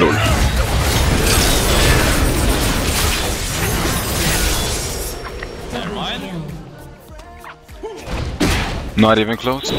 Lol. Not even close.